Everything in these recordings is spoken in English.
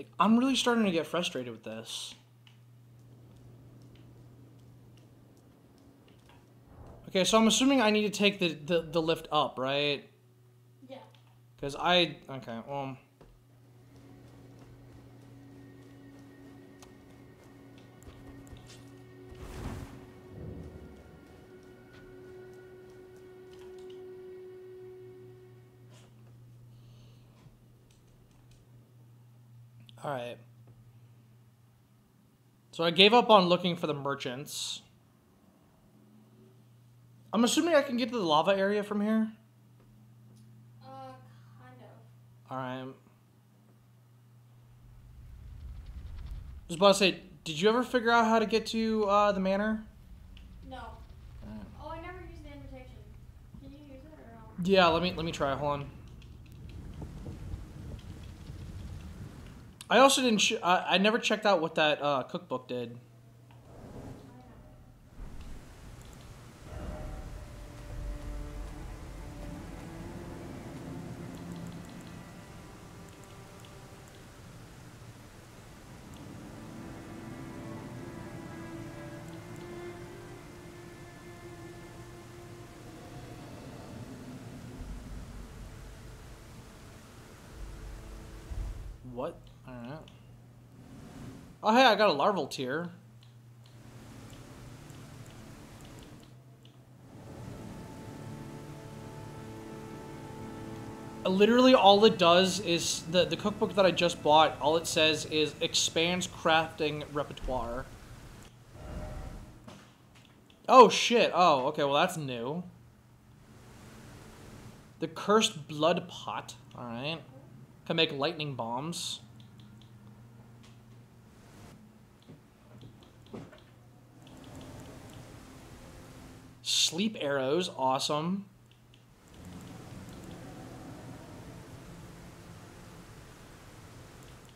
Like, I'm really starting to get frustrated with this. Okay, so I'm assuming I need to take the, the, the lift up, right? Yeah. Because I... Okay, well... Alright. So I gave up on looking for the merchants. I'm assuming I can get to the lava area from here. Uh, kind of. Alright. I was about to say, did you ever figure out how to get to uh, the manor? No. Oh, I never used the invitation. Can you use it or no? Yeah, let me let me try. Hold on. I also didn't. Sh- I, I never checked out what that uh, cookbook did. Oh, hey, I got a larval tear. Literally, all it does is the the cookbook that I just bought. All it says is expands crafting repertoire. Oh shit! Oh, okay. Well, that's new. The cursed blood pot. All right. Can make lightning bombs. Sleep arrows, awesome.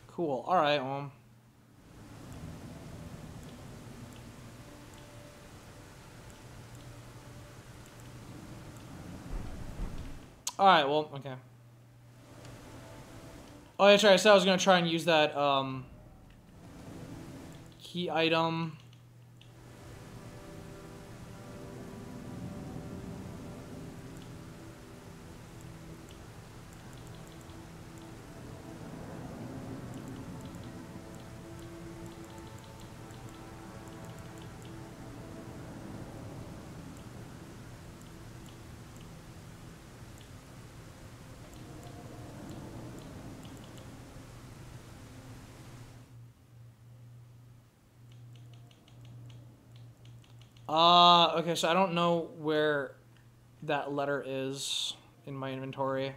Cool. All right. Um. All right. Well. Okay. Oh, that's right. I said I was gonna try and use that um, key item. Uh, okay, so I don't know where that letter is in my inventory.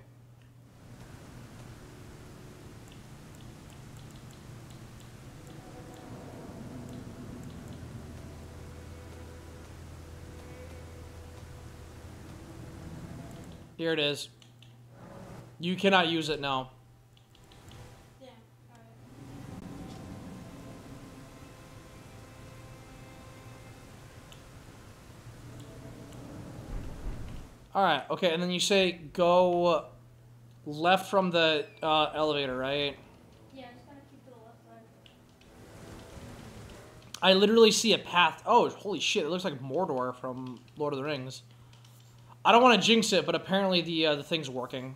Here it is. You cannot use it now. Yeah. Alright. All right, okay, and then you say go left from the uh, elevator, right? Yeah, just gotta keep to the left side. I literally see a path. Oh, holy shit! It looks like Mordor from Lord of the Rings. I don't want to jinx it, but apparently the uh, the thing's working.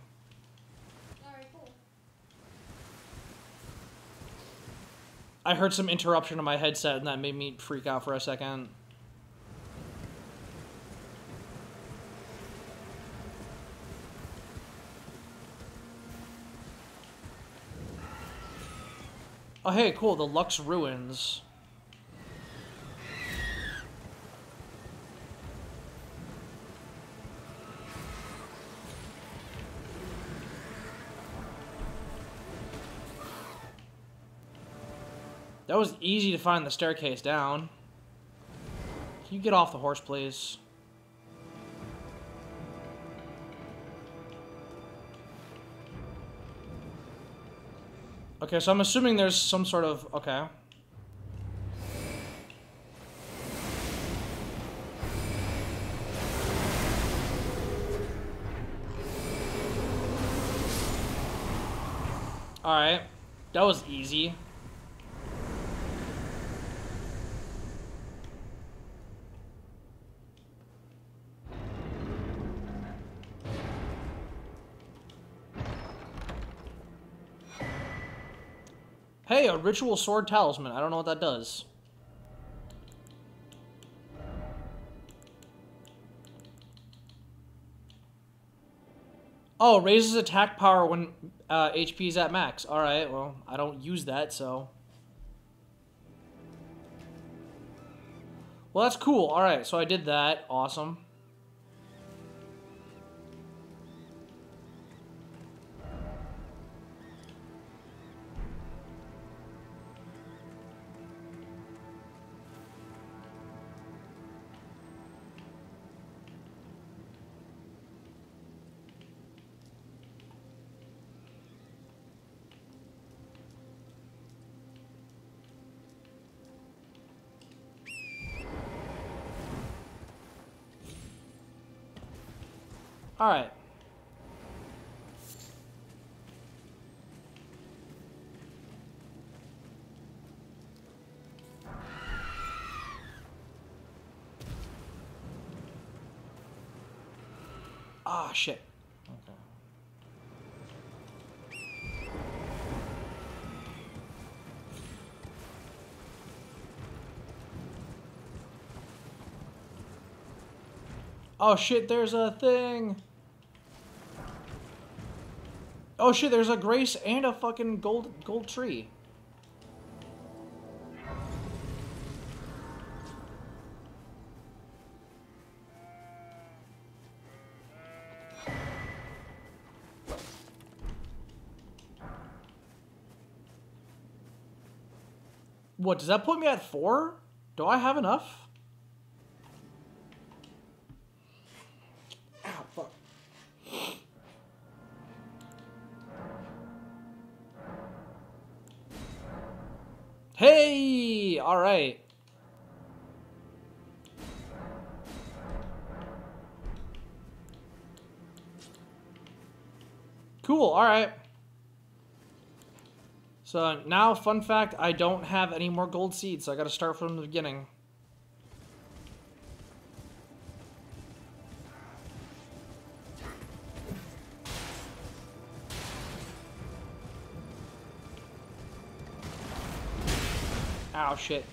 Alright, cool. I heard some interruption in my headset, and that made me freak out for a second. Oh, hey, cool. The Lux Ruins. That was easy to find the staircase down. Can you get off the horse, please? Okay, so I'm assuming there's some sort of... Okay. Alright. That was easy. Ritual sword talisman. I don't know what that does. Oh, raises attack power when uh, HP is at max. Alright, well, I don't use that, so... Well, that's cool. Alright, so I did that. Awesome. Alright. Ah, shit. Okay. Oh shit, there's a thing. Oh shit, there's a grace and a fucking gold gold tree. What, does that put me at four? Do I have enough? Hey! Alright. Cool, alright. So now, fun fact, I don't have any more gold seeds, so I gotta start from the beginning. Shit.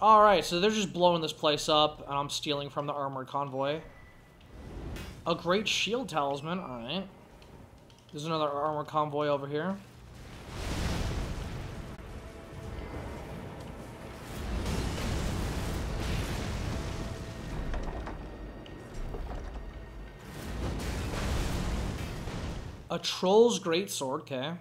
Alright, so they're just blowing this place up, and I'm stealing from the armored convoy. A great shield talisman, alright. There's another armored convoy over here. A troll's great sword, okay.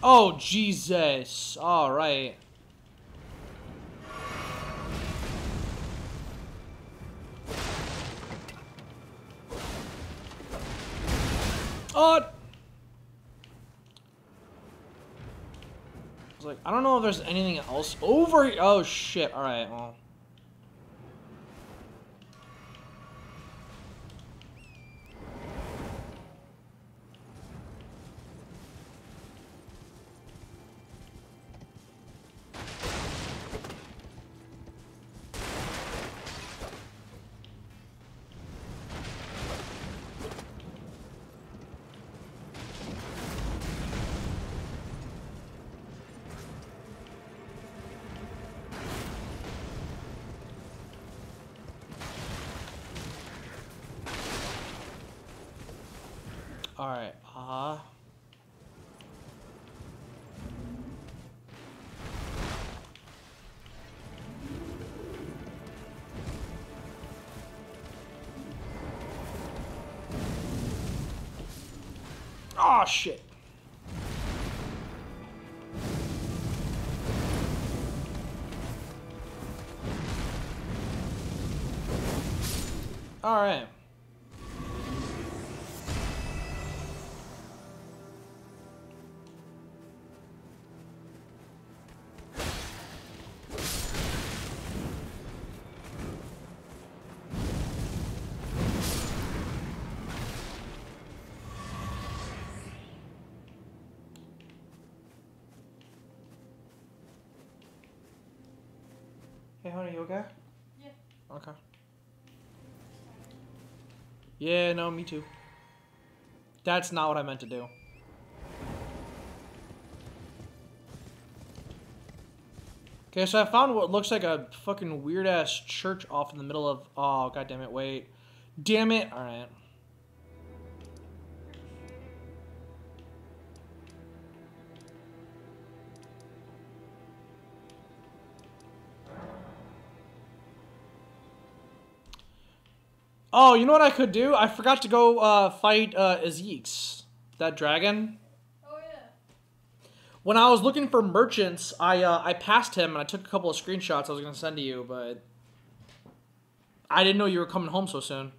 Oh, Jesus. All right. Oh! I don't know if there's anything else over. Oh, shit. All right, well. Shit. Yeah, no, me too. That's not what I meant to do. Okay, so I found what looks like a fucking weird ass church off in the middle of. Oh, god damn it! Wait, damn it! All Oh, you know what I could do? I forgot to go uh, fight uh, that dragon. Oh yeah. When I was looking for merchants, I uh, I passed him and I took a couple of screenshots I was gonna send to you, but I didn't know you were coming home so soon.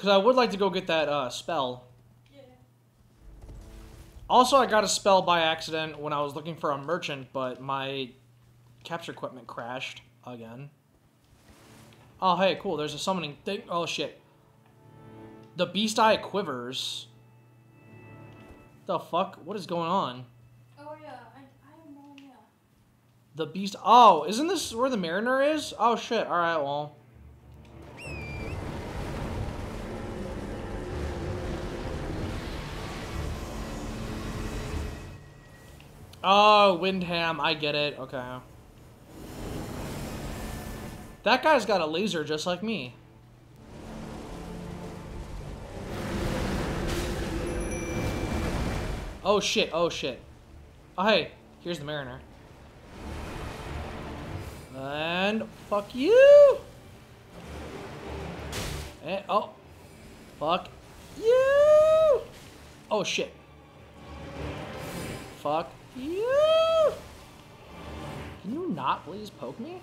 Cause I would like to go get that uh, spell. Yeah. Also, I got a spell by accident when I was looking for a merchant, but my capture equipment crashed again. Oh, hey, cool. There's a summoning thing. Oh, shit. The beast eye quivers. The fuck? What is going on? Oh yeah. I I have no idea. The beast. Oh, isn't this where the mariner is? Oh, shit. All right, well. Oh, Wyndham. I get it. Okay. That guy's got a laser just like me. Oh, shit. Oh, shit. Oh, hey. Here's the mariner. And fuck you. And, oh. Fuck you. Oh, shit. Fuck Can you not please poke me?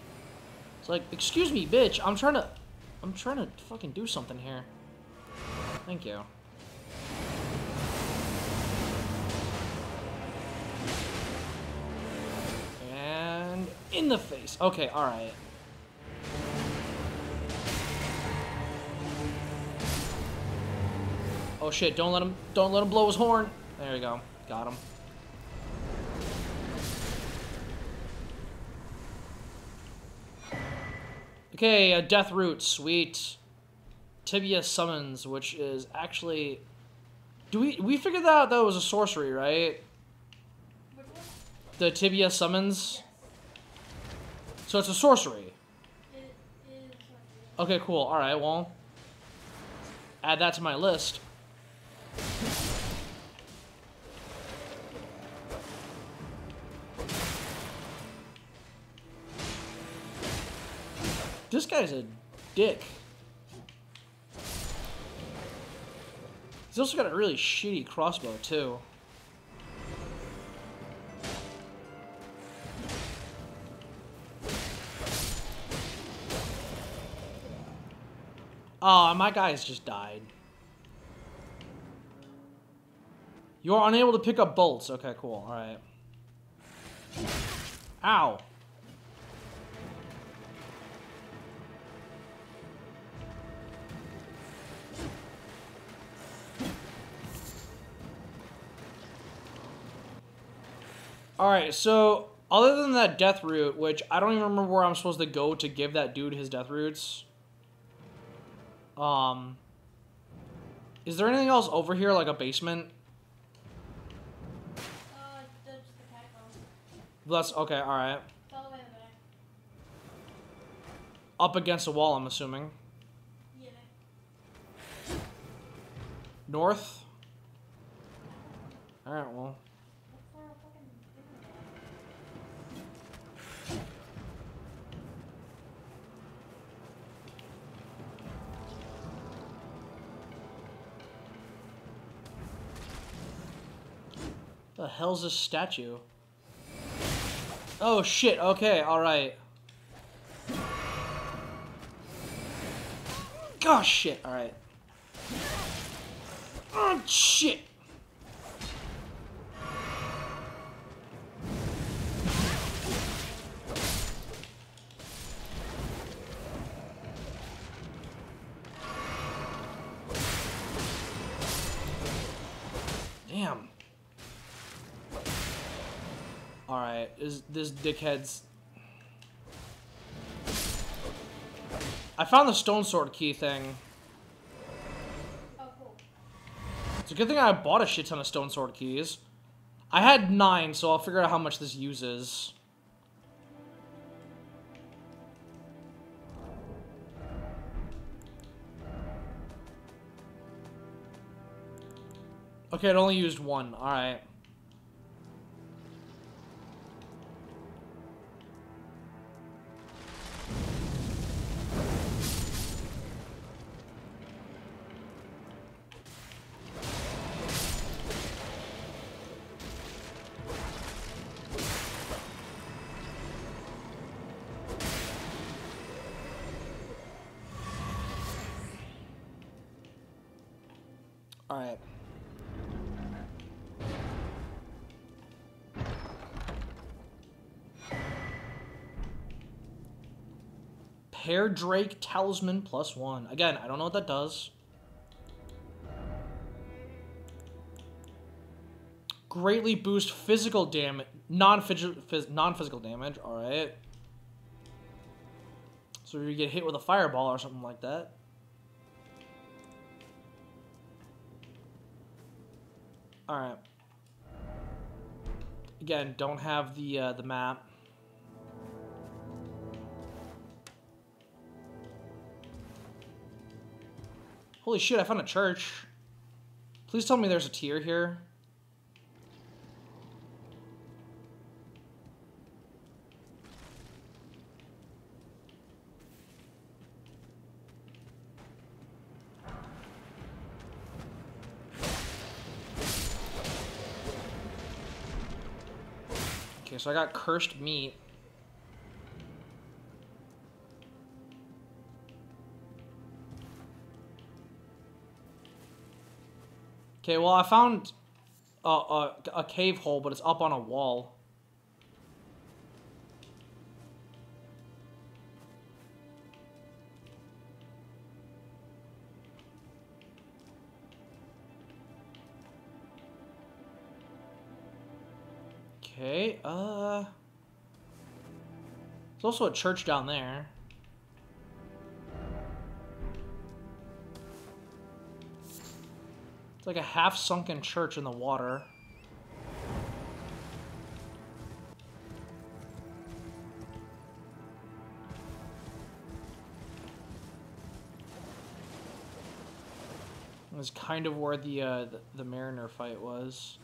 It's like, excuse me, bitch. I'm trying to, I'm trying to fucking do something here. Thank you. And in the face. Okay, all right. Oh shit! Don't let him. Don't let him blow his horn. There you go. Got him. Okay, a death root, sweet. Tibia summons, which is actually. Do we we figured that out that it was a sorcery, right? The tibia summons. So it's a sorcery. It is. Okay, cool. All right, well, add that to my list. This guy's a dick. He's also got a really shitty crossbow too. Oh, my guy's just died. You are unable to pick up bolts. Okay, cool. All right. Ow. All right, so other than that death root, which I don't even remember where I'm supposed to go to give that dude his death roots. Um, is there anything else over here, like a basement? Uh, that's the okay. All right, It's all the way in the back. up against a wall. I'm assuming Yeah. north. All right, well, the hell's this statue? Oh shit. Okay. All right. Gosh, shit. All right. Oh, shit! This dickhead's... I found the stone sword key thing. It's a good thing I bought a shit ton of stone sword keys. I had nine, so I'll figure out how much this uses. Okay, it only used one. Alright. Pearldrake Talisman plus one. Again, I don't know what that does. Greatly boost physical damage, non-physical non-physical damage. All right. So you get hit with a fireball or something like that. All right. Again, don't have the uh, the map. Holy shit, I found a church. Please tell me there's a tear here. Okay, so I got cursed meat. Okay, well, I found a, a, a cave hole, but it's up on a wall. Okay, uh... There's also a church down there. Like a half-sunken church in the water. It was kind of where the, uh, the, the Mariner fight was.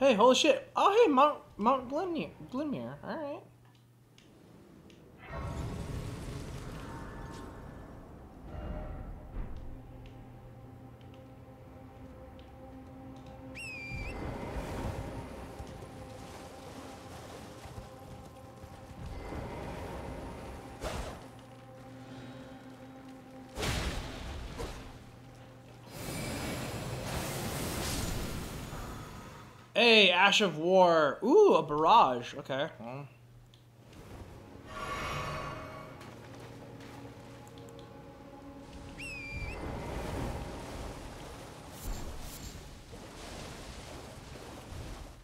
Hey, holy shit. Oh, hey, Mount, Mount Gelmir. Gelmir. All right. Hey, Ash of War. Ooh, a barrage. Okay. Well.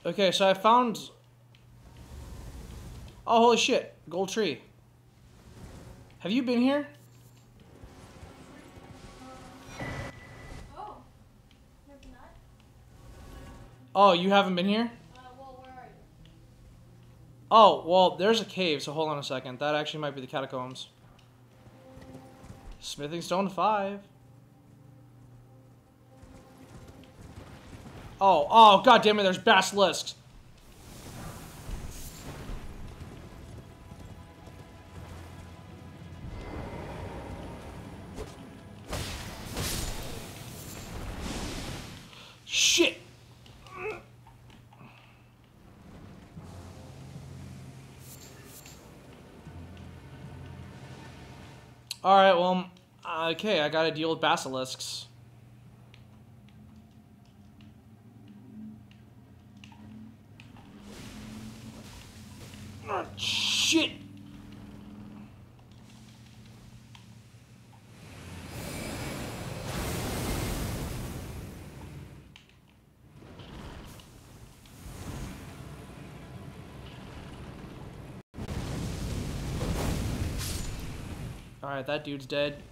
Okay, so I found... Oh, holy shit. Gold tree. Have you been here? Oh, you haven't been here? Uh, well, Oh, well, there's a cave, so hold on a second. That actually might be the catacombs. Smithing stone 5. Oh, oh, god damn it, there's basilisks. Okay, I gotta deal with basilisks. Oh, shit! Alright, that dude's dead.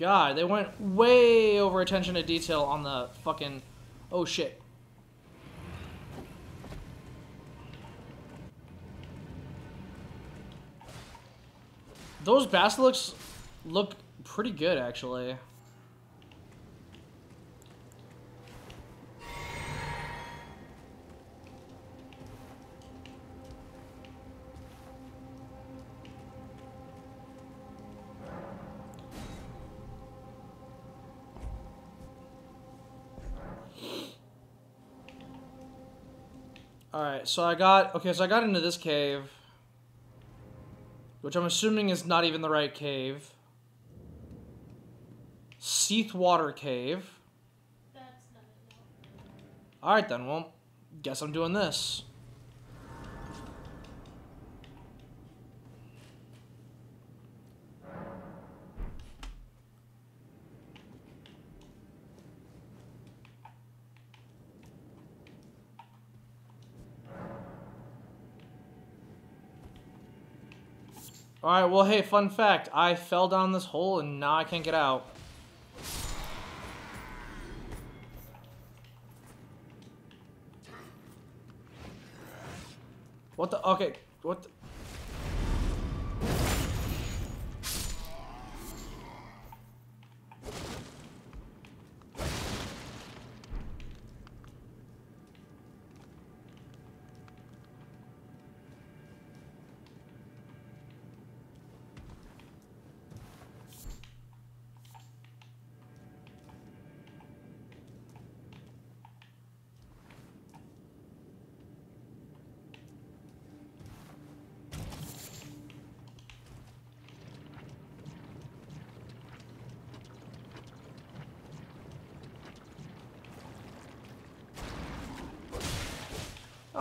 God, they went way over attention to detail on the fucking... Oh, shit. Those basilisks look pretty good, actually. Alright, so I got... Okay, so I got into this cave. Which I'm assuming is not even the right cave. Seethewater Cave. That's not it. Alright then, well, guess I'm doing this. Alright, well, hey, fun fact. I fell down this hole and now I can't get out. What the? Okay, what the?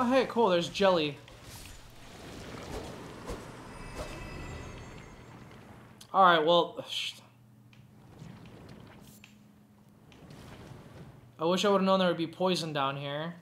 Hey, cool, there's jelly. Alright, well... I wish I would have known there would be poison down here.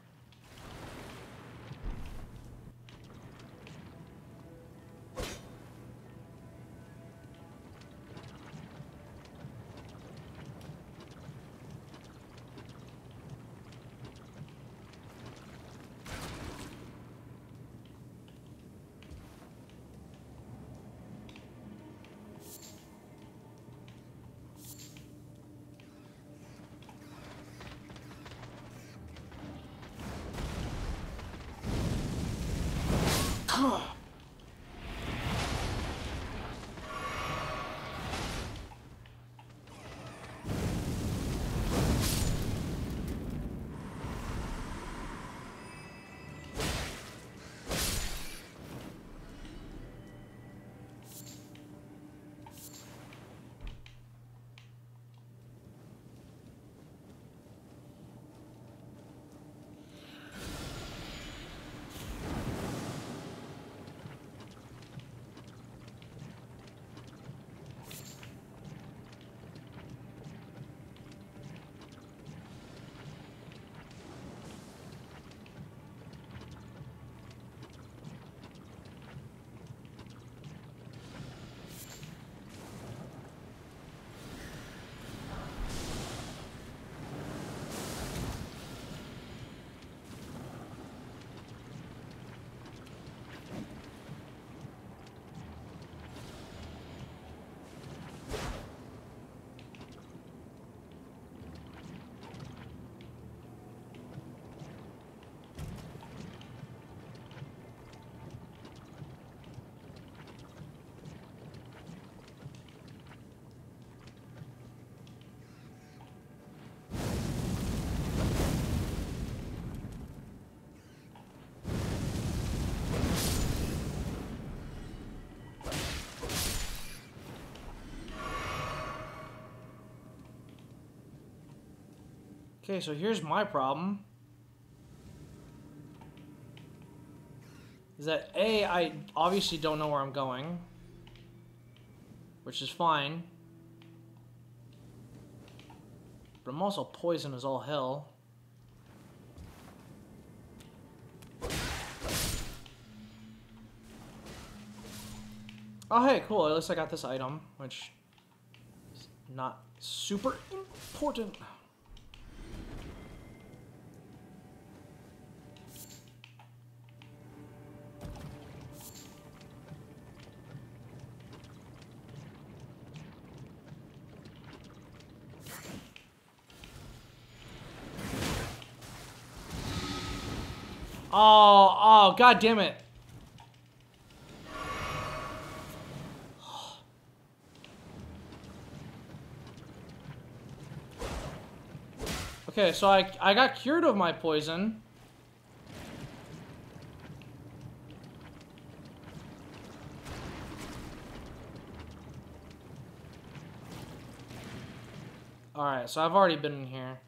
Okay, so here's my problem. Is that A, I obviously don't know where I'm going. Which is fine. But I'm also poisoned as all hell. Oh, hey, cool. At least I got this item, which is not super important. God damn it. Okay, so I, I got cured of my poison. Alright, so I've already been in here.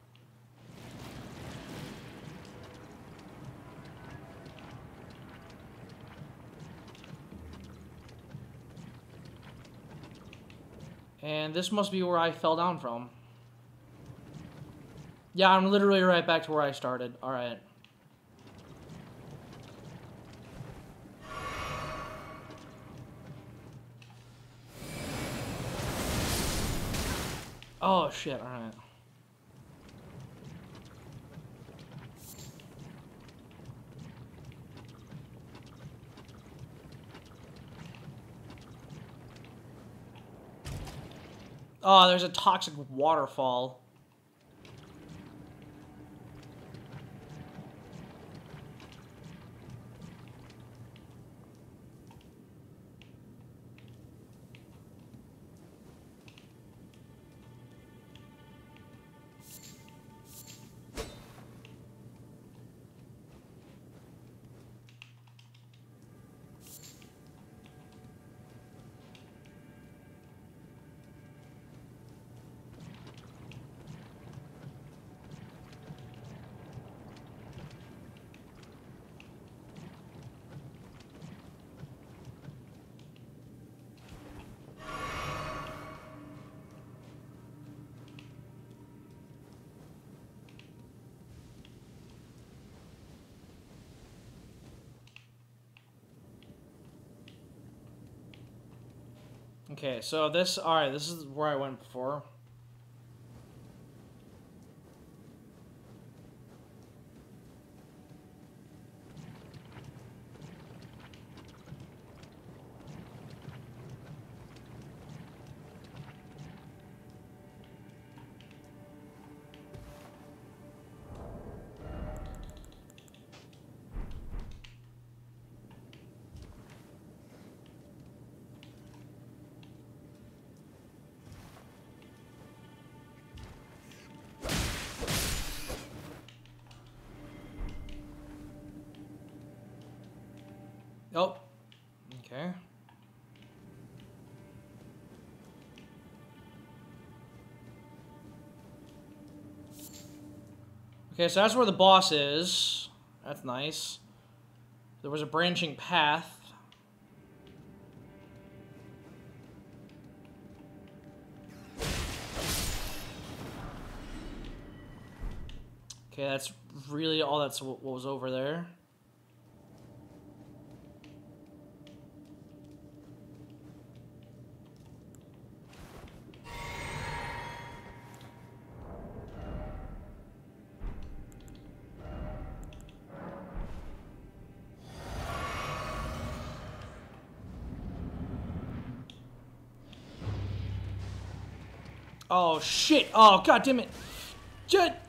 And this must be where I fell down from. Yeah, I'm literally right back to where I started. Alright. Oh, shit, alright. Oh, there's a toxic waterfall. Okay, so this, alright, this is where I went before. Okay, so that's where the boss is. That's nice. There was a branching path. Okay, that's really all that's what was over there. Oh shit! Oh god damn it! Jet!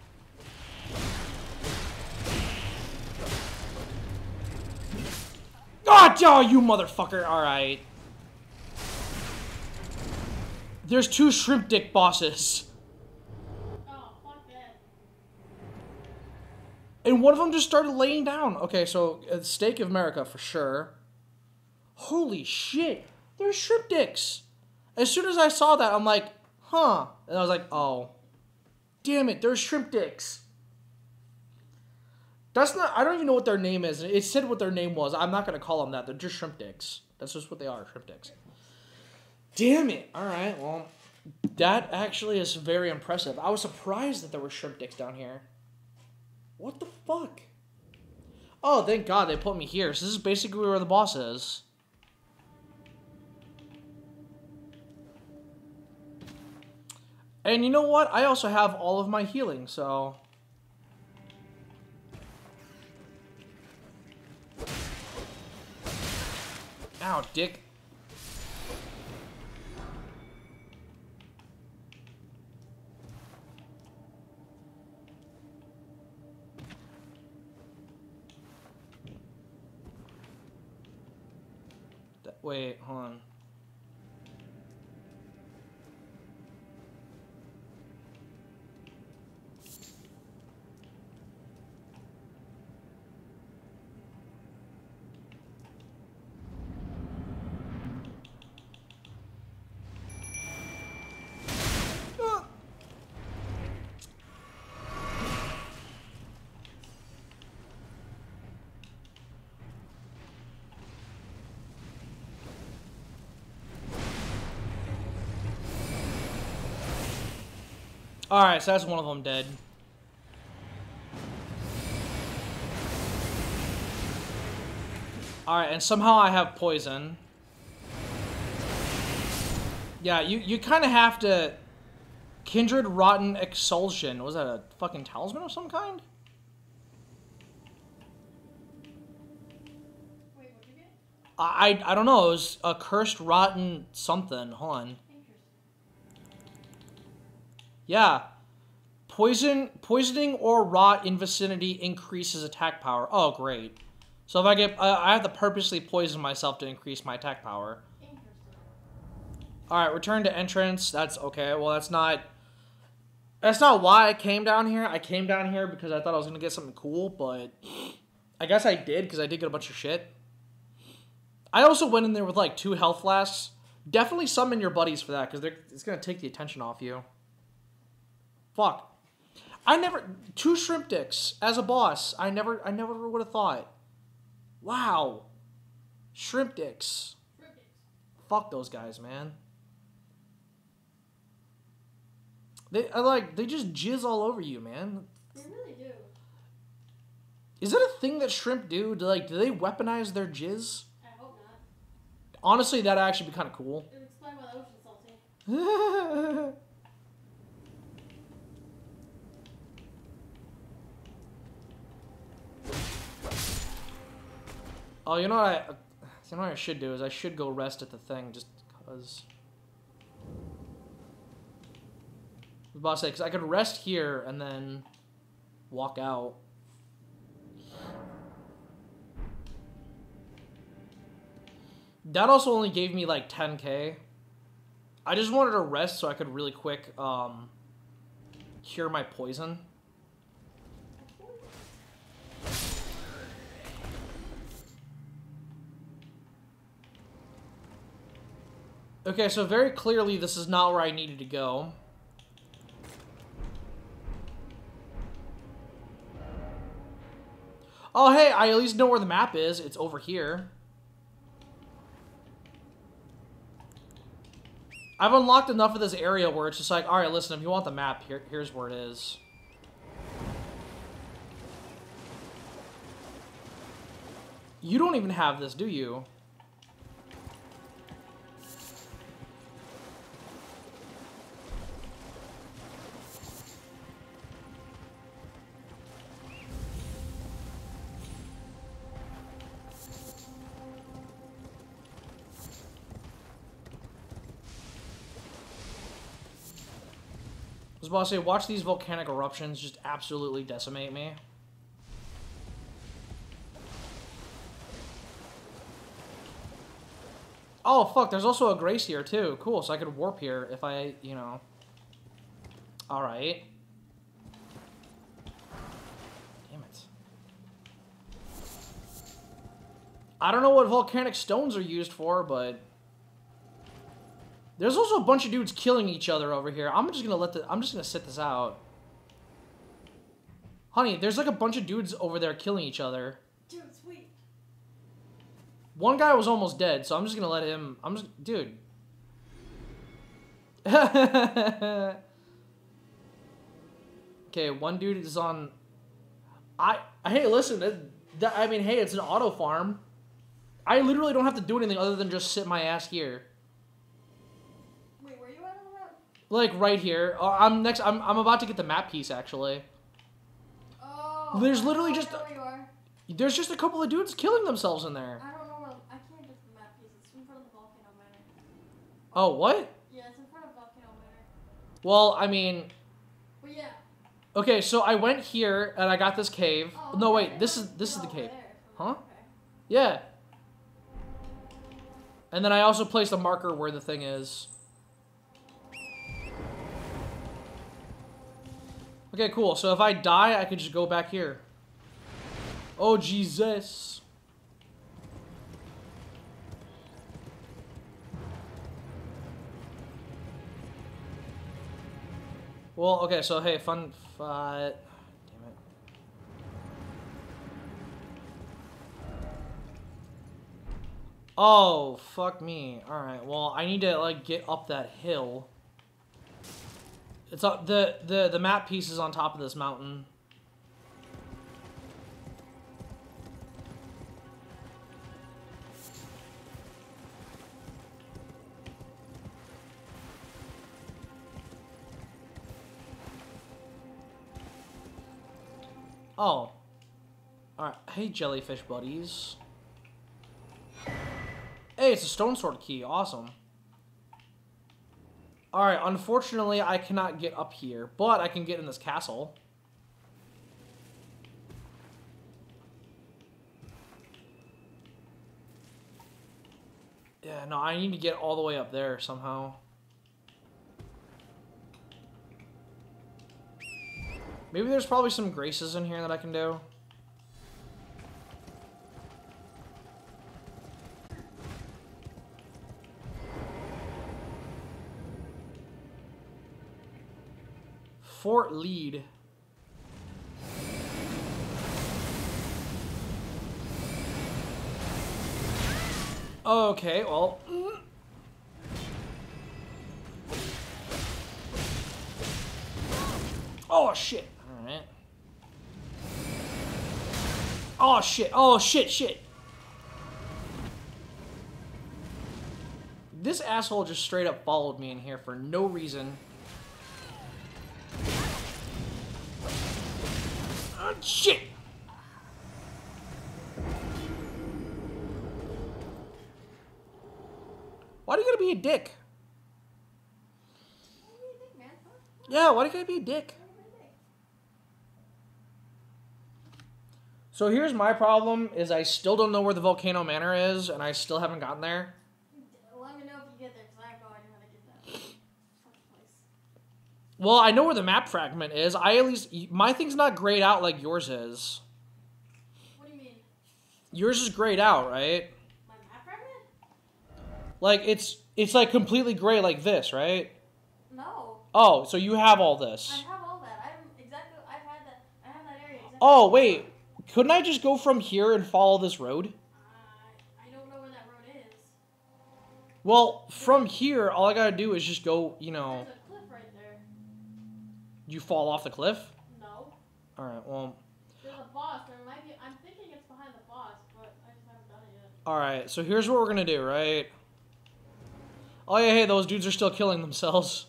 God, oh, you motherfucker! Alright. There's two shrimp dick bosses. And one of them just started laying down. Okay, so uh, Stake of Marika for sure. Holy shit! There's shrimp dicks! As soon as I saw that, I'm like, huh. And I was like, oh. Damn it, there's shrimp dicks. That's not. I don't even know what their name is. It said what their name was. I'm not gonna call them that. They're just shrimp dicks. That's just what they are, shrimp dicks. Damn it. All right. Well, that actually is very impressive. I was surprised that there were shrimp dicks down here. What the fuck? Oh, thank God they put me here. So this is basically where the boss is. And you know what? I also have all of my healing, so... Ow, dick. That- Wait, hold on. Ah. Alright, so that's one of them dead. Alright, and somehow I have poison. Yeah, you, you kind of have to... Kindred Rotten Expulsion. Was that a fucking talisman of some kind? Wait, what'd you get? I, I, I don't know. It was a Cursed Rotten something. Hold on. Yeah. Poison, poisoning or rot in vicinity increases attack power. Oh, great. So if I get, I I have to purposely poison myself to increase my attack power. All right, return to entrance. That's okay. Well, that's not. That's not why I came down here. I came down here because I thought I was gonna get something cool, but I guess I did because I did get a bunch of shit. I also went in there with like two health flasks. Definitely summon your buddies for that because it's gonna take the attention off you. Fuck. I never two shrimp dicks as a boss. I never I never would have thought. Wow. Shrimp dicks. Fuck those guys, man. They I like they just jizz all over you, man. They really do. Is it a thing that shrimp do? Do like do they weaponize their jizz? I hope not. Honestly, that'd actually be kind of cool. It would explain why the ocean's salty. oh, you know what I you know what I should do is I should go rest at the thing just was about to say cuz I could rest here and then walk out. That also only gave me like 10k. I just wanted to rest so I could really quick um cure my poison. Okay, so very clearly this is not where I needed to go. Oh, hey, I at least know where the map is. It's over here. I've unlocked enough of this area where it's just like, alright, listen, if you want the map, here, here's where it is. You don't even have this, do you? About to say, watch these volcanic eruptions just absolutely decimate me. Oh, fuck, there's also a Grace here, too. Cool, so I could warp here if I, you know... Alright. Damn it. I don't know what volcanic stones are used for, but... There's also a bunch of dudes killing each other over here. I'm just gonna let the... I'm just gonna sit this out. Honey, there's like a bunch of dudes over there killing each other. Dude, sweet. One guy was almost dead, so I'm just gonna let him. I'm just, dude. okay, one dude is on. I hey, listen. That, that, I mean, hey, it's an auto farm. I literally don't have to do anything other than just sit my ass here, Wait, where you at on the map? Like right here. Uh, I'm next. I'm I'm about to get the map piece actually. Oh. There's literally just. There's just a couple of dudes killing themselves in there. I don't know where. I can't get the map piece. It's in front of the volcano manor. Oh, what? Yeah, it's in front of volcano manor. Well, I mean, But yeah. okay, so I went here and I got this cave. Oh, no, wait, this is this is the cave. there. Huh? Okay. Yeah. And then I also placed a marker where the thing is. Okay, cool. So if I die, I could just go back here. Oh, Jesus. Well, okay, so hey, fun fight. Damn it. Oh, fuck me. Alright, well, I need to, like, get up that hill. It's up, the, the, the map piece is on top of this mountain. Oh. Alright, hey jellyfish buddies. Hey, it's a stone sword key. Awesome. Alright, unfortunately, I cannot get up here, but I can get in this castle. Yeah, no, I need to get all the way up there somehow. Maybe there's probably some graces in here that I can do. Fort Laiedd. Okay, well. Oh shit. Alright. Oh shit. Oh shit, shit. This asshole just straight up followed me in here for no reason. Shit! Why do you gotta be a dick? Yeah, why do you gotta be a dick? So here's my problem: is I still don't know where the volcano manor is, and I still haven't gotten there. Let me know if you get there, because I have no idea how to get that fucking place. Well, I know where the map fragment is. I at least my thing's not grayed out like yours is. What do you mean? Yours is grayed out, right? My map fragment? Like it's it's like completely gray like this, right? No. Oh, so you have all this. I have all that. I'm exactly. I've had that. I have that area. Exactly Oh wait, couldn't I just go from here and follow this road? I I don't know where that road is. Well, from here, all I gotta do is just go. You know, There's a cliff right there. You fall off the cliff. No. All right. Well, There's a boss. There might be. I'm thinking it's behind the boss, but I just haven't done it yet. all right. So here's what we're gonna do, right? Oh yeah, hey, those dudes are still killing themselves.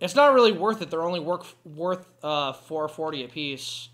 It's not really worth it. They're only work worth uh 440 apiece.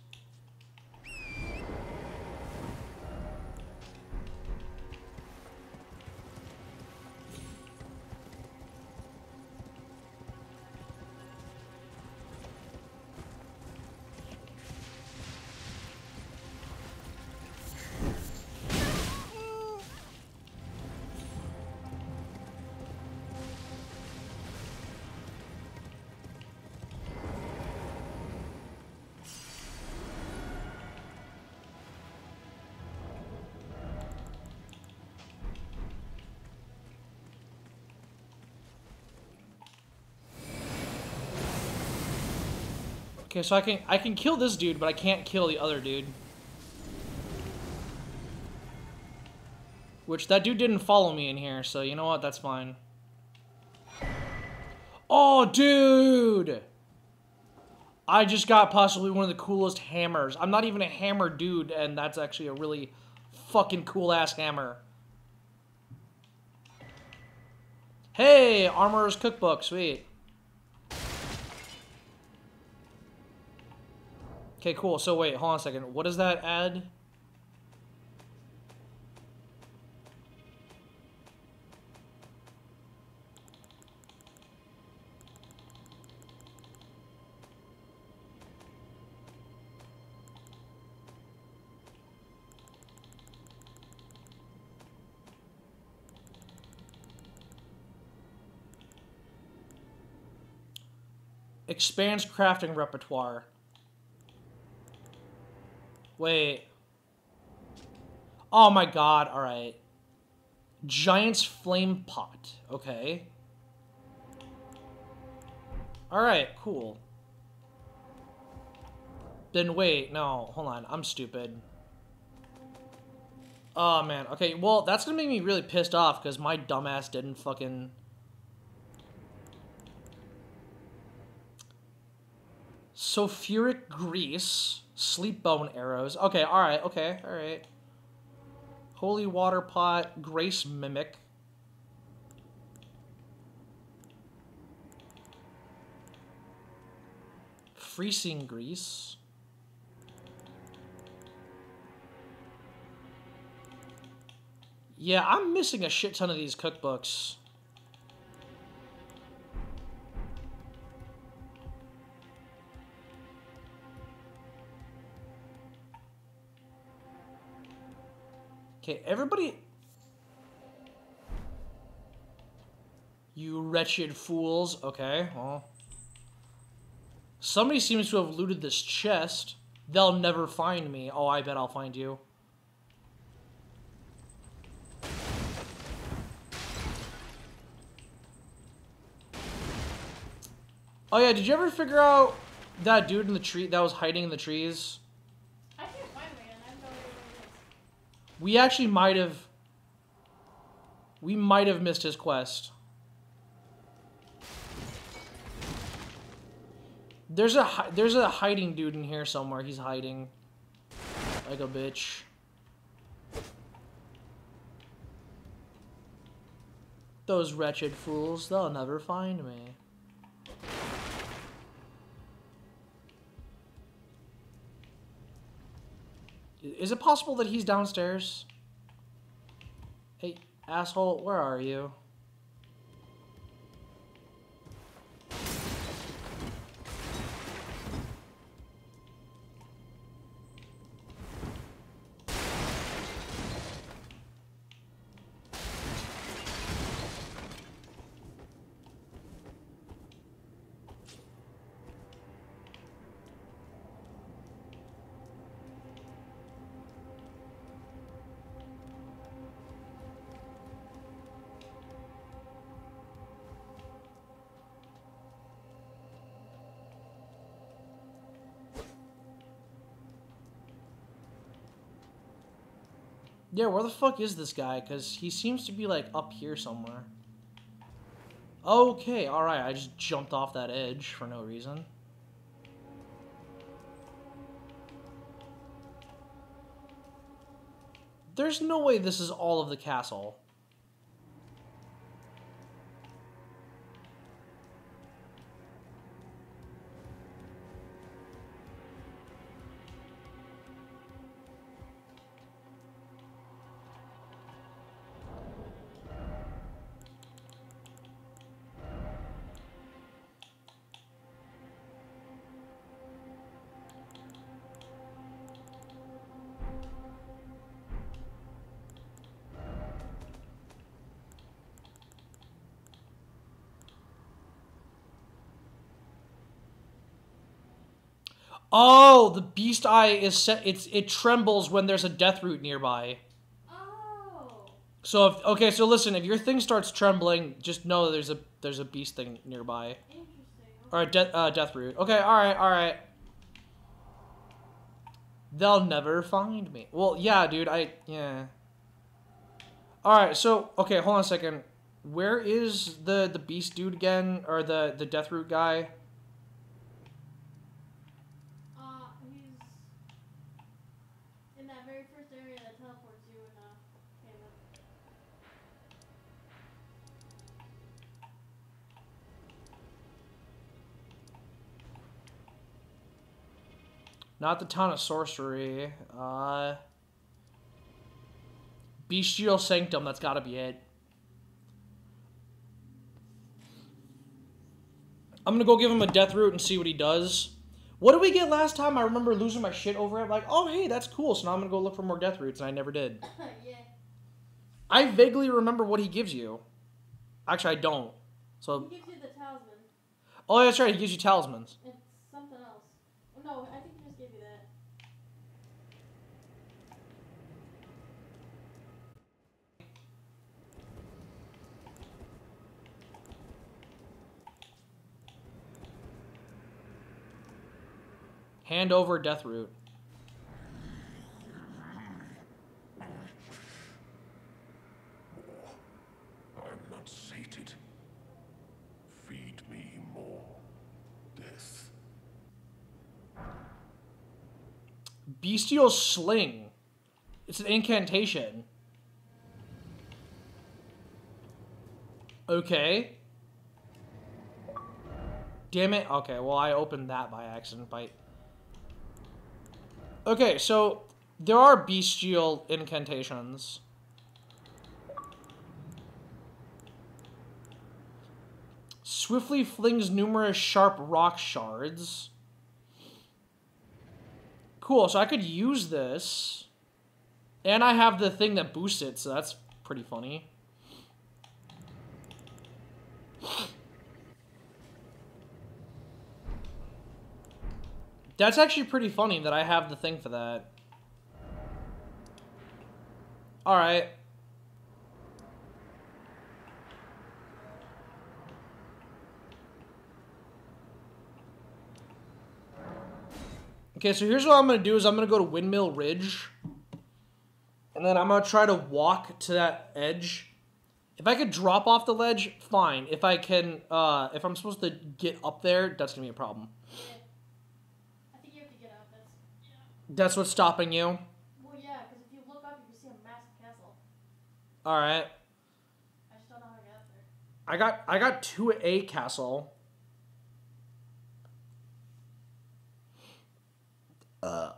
Okay, so I can I can kill this dude, but I can't kill the other dude. Which that dude didn't follow me in here, so you know what? That's fine. Oh, dude! I just got possibly one of the coolest hammers. I'm not even a hammer dude, and that's actually a really fucking cool ass hammer. Hey, Armorer's Cookbook, sweet. Okay, cool. So wait, hold on a second. What does that add? Expands crafting repertoire. Wait. Oh my god, alright. Giant's Flame Pot. Okay. Alright, cool. Then wait, no, hold on. I'm stupid. Oh man, okay, well, that's gonna make me really pissed off because my dumbass didn't fucking. Sulfuric grease, sleep bone arrows. Okay, all right, okay, all right. Holy water pot, grace mimic. Freezing grease. Yeah, I'm missing a shit ton of these cookbooks. Okay, everybody... You wretched fools. Okay, well... Somebody seems to have looted this chest. They'll never find me. Oh, I bet I'll find you. Oh yeah, did you ever figure out that dude in the tree that was hiding in the trees? I can't find man. I have no idea where it is. We actually might have. We might have missed his quest. There's a there's a hiding dude in here somewhere. He's hiding like a bitch. Those wretched fools, they'll never find me. Is it possible that he's downstairs? Hey, asshole, where are you? Yeah, where the fuck is this guy? Because he seems to be, like, up here somewhere. Okay, alright, I just jumped off that edge for no reason. There's no way this is all of the castle. Oh, the beast eye is set. It's it trembles when there's a death root nearby. Oh. So if okay, so listen, if your thing starts trembling, just know that there's a there's a beast thing nearby Interesting. or a death uh, death root. Okay, all right, all right. They'll never find me. Well, yeah, dude. I yeah. All right. So okay, hold on a second. Where is the the beast dude again, or the the death root guy? Uh, he's in that very first area that teleports you in uh, Canada. Not the town of sorcery. Uh. Bestial Sanctum. That's got to be it. I'm gonna go give him a death root and see what he does. What did we get last time? I remember losing my shit over it. Like, oh hey, that's cool. So now I'm gonna go look for more death roots, and I never did. yeah. I vaguely remember what he gives you. Actually, I don't. So, He gives you the talisman. oh, that's right. He gives you talismans. It's something else. Oh, no, I think he just gave you that. Hand over death root. I'm not sated. Feed me more death. Bestial Sling. It's an incantation. Okay. Damn it. Okay, well, I opened that by accident. By... Okay, so there are bestial incantations. Swiftly flings numerous sharp rock shards. Cool, so I could use this. And I have the thing that boosts it, so that's pretty funny. That's actually pretty funny that I have the thing for that. Alright. Okay, so here's what I'm gonna do is I'm gonna go to Windmill Ridge. And then I'm gonna try to walk to that edge. If I could drop off the ledge, fine. If I can, uh, if I'm supposed to get up there, that's gonna be a problem. Yeah. I think you have to get up. That's. Yeah. That's what's stopping you. Well, yeah, because if you look up, you can see a massive castle. Alright. I just don't know how to get up there. I got I got to a castle. Uh.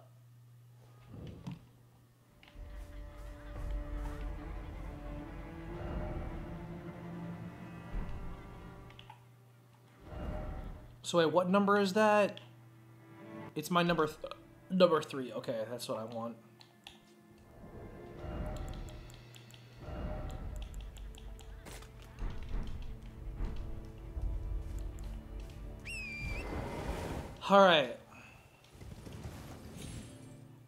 So wait, what number is that? It's my number th- number 3. Okay, that's what I want. Alright.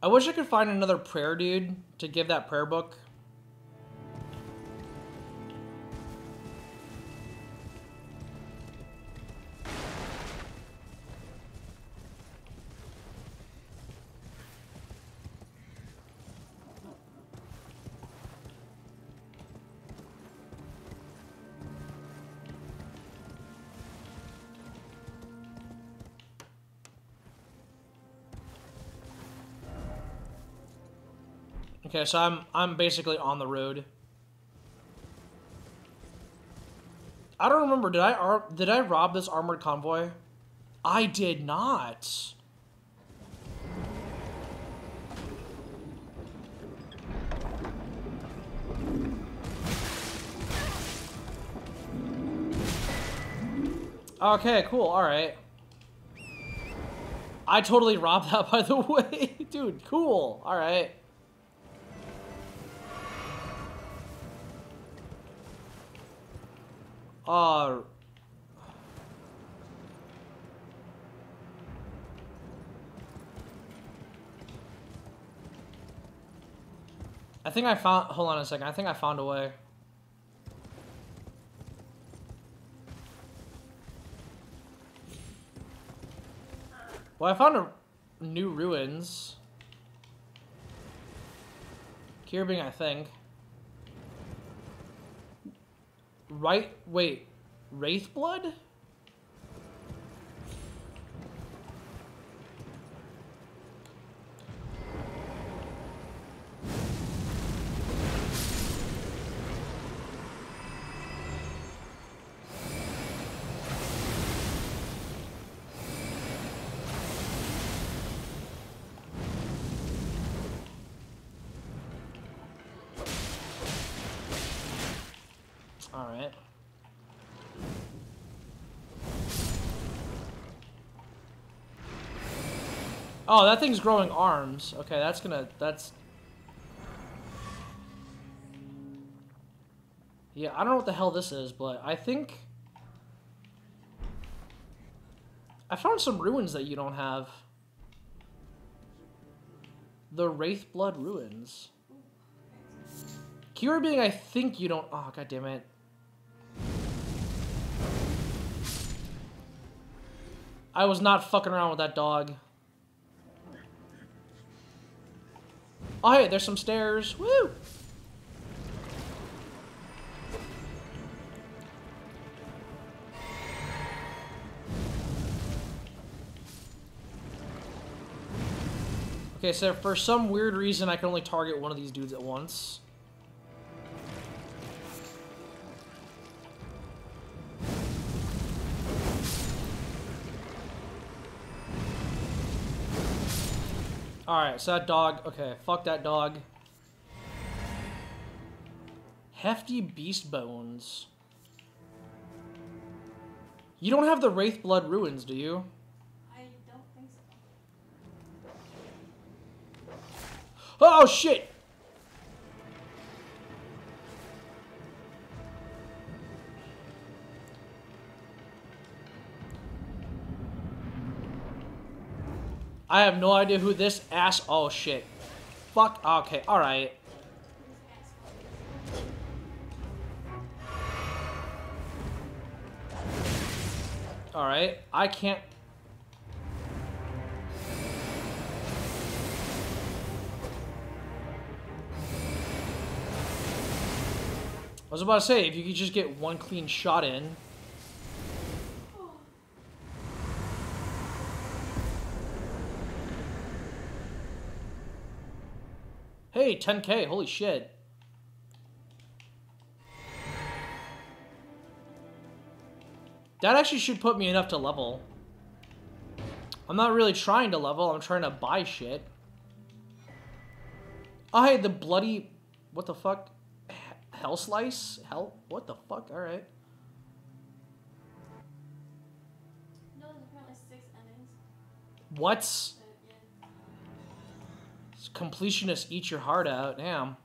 I wish I could find another prayer dude to give that prayer book. Okay, so I'm I'm basically on the road. I don't remember. Did I did I rob this armored convoy? I did not. Okay, cool. All right. I totally robbed that, by the way. Dude, cool. All right. Uh, I think I found. Hold on a second. I think I found a way. Well, I found a new ruins. Cubing, I think. Right, wait, Wraith Blood? Oh, that thing's growing arms. Okay, that's gonna, that's... Yeah, I don't know what the hell this is, but I think... I found some ruins that you don't have. The Wraith Blood Ruins. Cure being, I think you don't... Oh, god damn it. I was not fucking around with that dog. Oh, hey, there's some stairs. Woo! Okay, so for some weird reason, I can only target one of these dudes at once. Alright, so that dog... Okay, fuck that dog. Hefty beast bones. You don't have the Wraith Blood Ruins, do you? I don't think so. Oh, shit! I have no idea who this ass... Oh, shit. Fuck. Okay, alright. Alright, I can't... I was about to say, if you could just get one clean shot in... Hey, 10k, holy shit. That actually should put me enough to level. I'm not really trying to level, I'm trying to buy shit. Oh, hey, the bloody... What the fuck? Hell slice? Hell? What the fuck? Alright. No, there's apparently six endings. What? Completionists eat your heart out. Damn.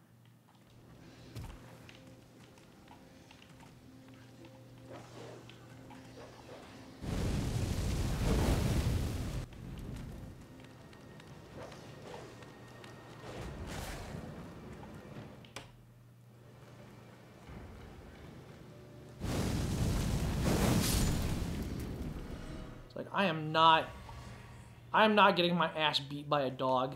It's like I am not I am not getting my ass beat by a dog.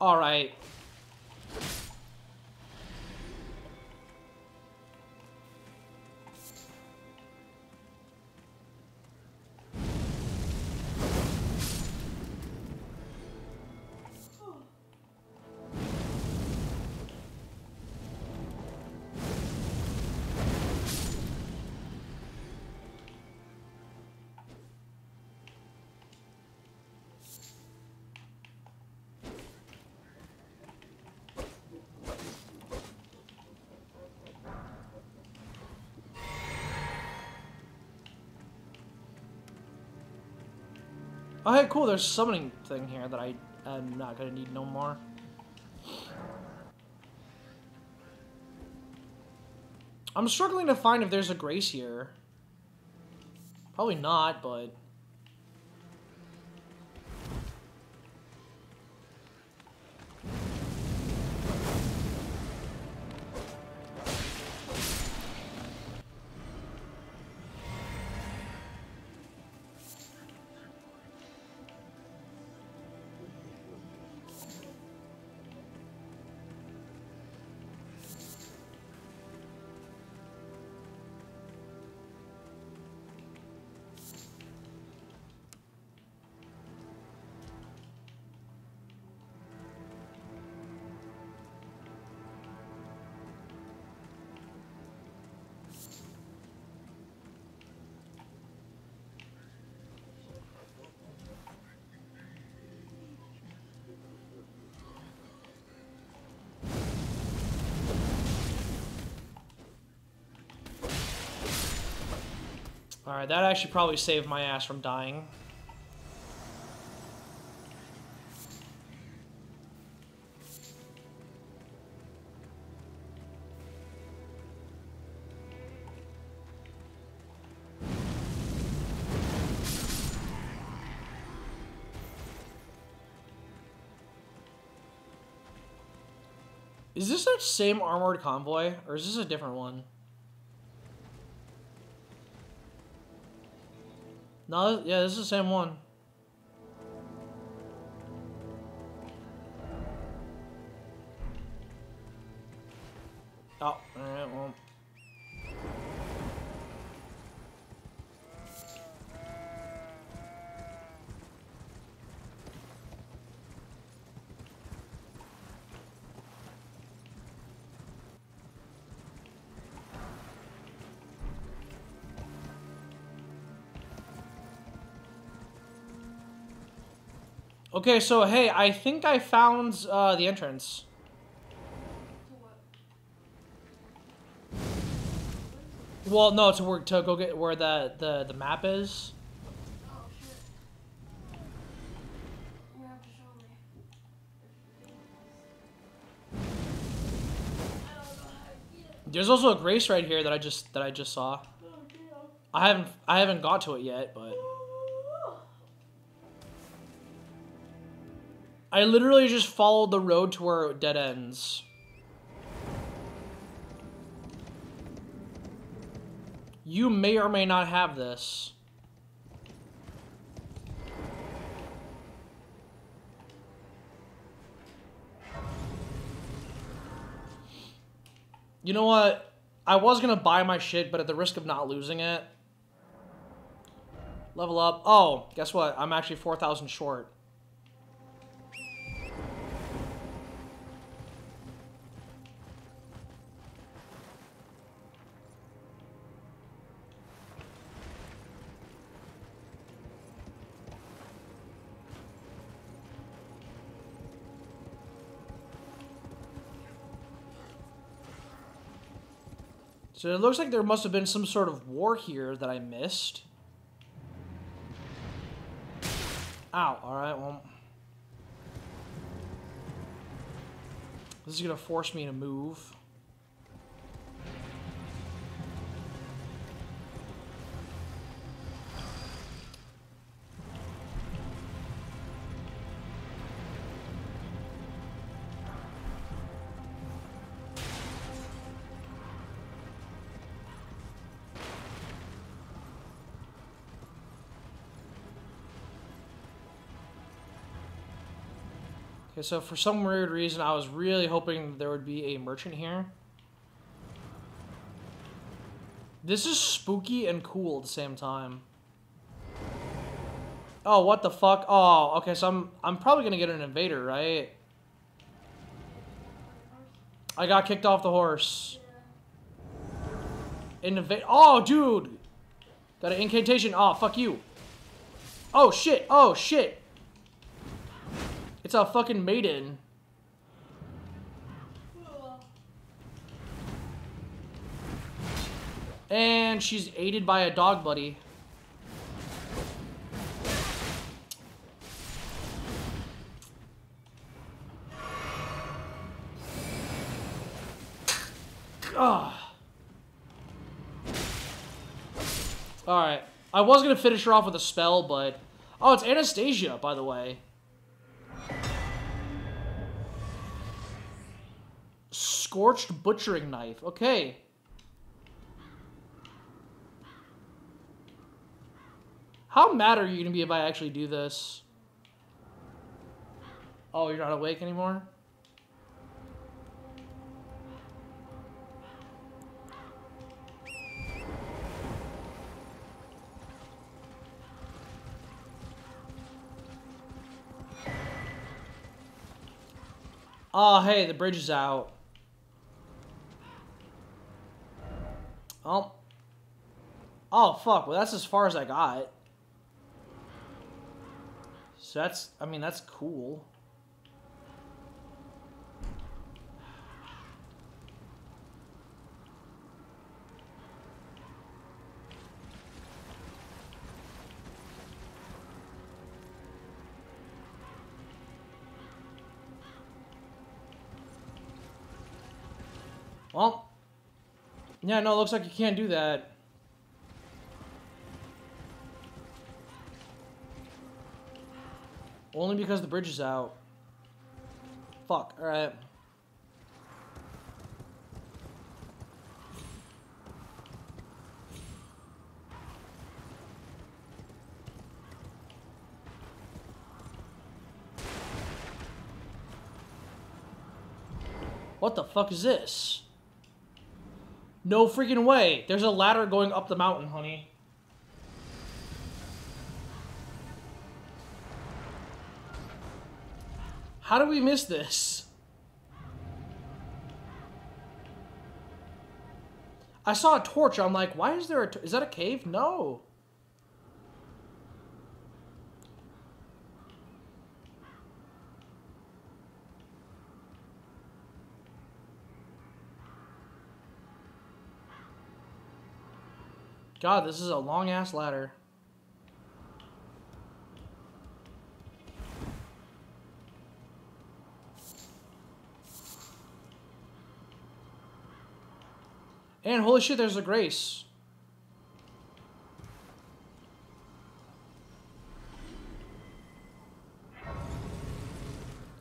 All right. Oh, hey, cool. There's summoning thing here that I am not gonna need no more. I'm struggling to find if there's a grace here. Probably not, but... Alright, that actually probably saved my ass from dying. Is this that same armored convoy, or is this a different one? No, yeah, this is the same one. Okay, so hey, I think I found uh, the entrance. Well, no, to work to go get where the the the map is. There's also a grace right here that I just that I just saw. I haven't I haven't got to it yet, but I literally just followed the road to where it dead ends. You may or may not have this. You know what? I was gonna buy my shit, but at the risk of not losing it. Level up. Oh, guess what? I'm actually 4,000 short. So it looks like there must have been some sort of war here that I missed. Ow, alright, well. This is gonna force me to move. Okay, so for some weird reason, I was really hoping there would be a merchant here. This is spooky and cool at the same time. Oh, what the fuck? Oh, okay, so I'm I'm probably gonna get an invader, right? I got kicked off the horse. Invade. Oh, dude! Got an incantation. Oh, fuck you. Oh, shit. Oh, shit. It's a fucking maiden. And she's aided by a dog buddy. Alright. I was gonna finish her off with a spell, but... Oh, it's Anastasia, by the way. Scorched butchering knife. Okay. How mad are you gonna be if I actually do this? Oh, you're not awake anymore? Oh, hey, the bridge is out. Oh. Oh, fuck. Well, that's as far as I got. So that's, I mean, that's cool. Well, yeah, no, it looks like you can't do that. Only because the bridge is out. Fuck, alright. What the fuck is this? No freaking way. There's a ladder going up the mountain, honey. How do we miss this? I saw a torch. I'm like, why is there a... Is that a cave? No. God, this is a long ass ladder. And holy shit, there's a grace.